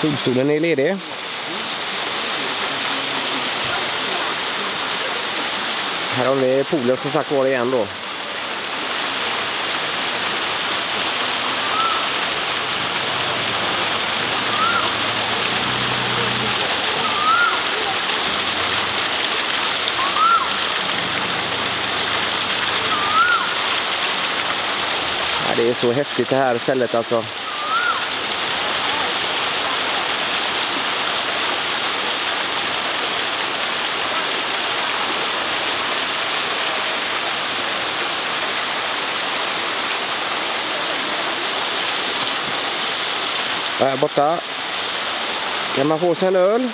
Solstolen är ledig. Här har vi poolen som sagt var igen då. Ja, det är så häftigt det här stället alltså. Här borta kan man få sig en öl.